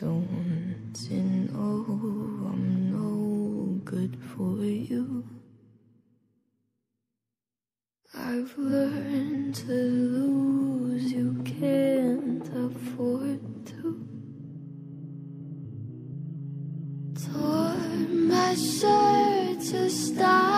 Don't I'm no good for you? I've learned to lose, you can't afford to. Tore my shirt to stop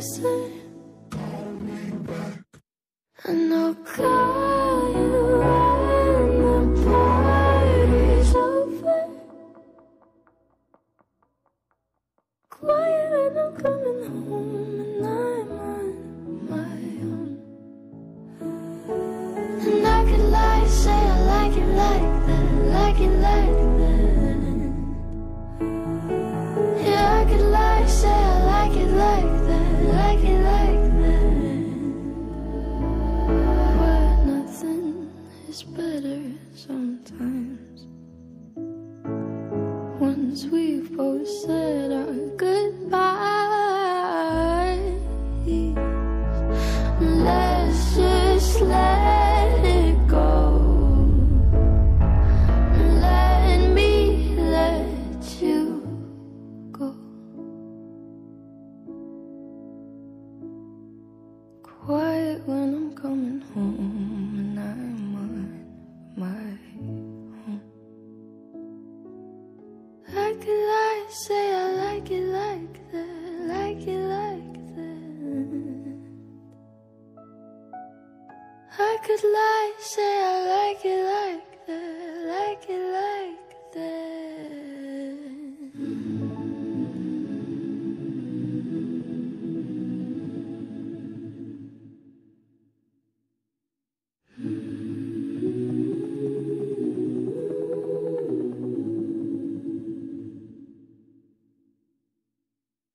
And I'll call you when the party's over. Quiet when I'm coming home and I'm on my own. And I could lie, say I like it like that, like it like that. Could lie, say I like it like that, like it like that.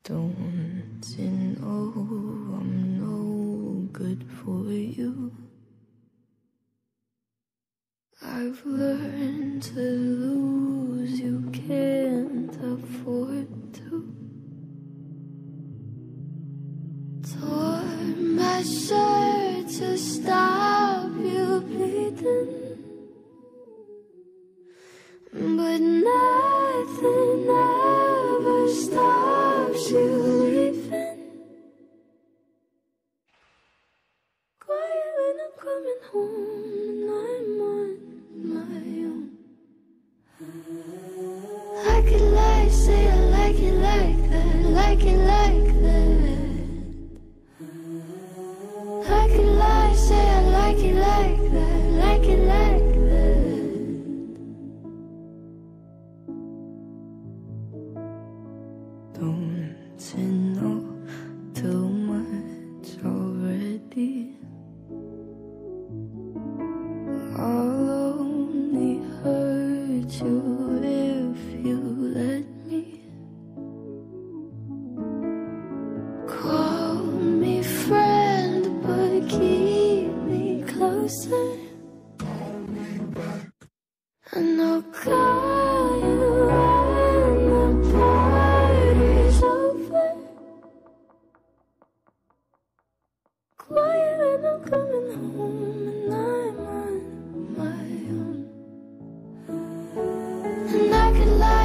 Don't you oh, know I'm no good for you? I've learned to lose, you can't afford to. Tore my shirt to stop you bleeding. But nothing ever stops you leaving. Quiet when I'm coming home say I like it like that, like it like that. I could lie, say I like it like that, like it like that. Don't you know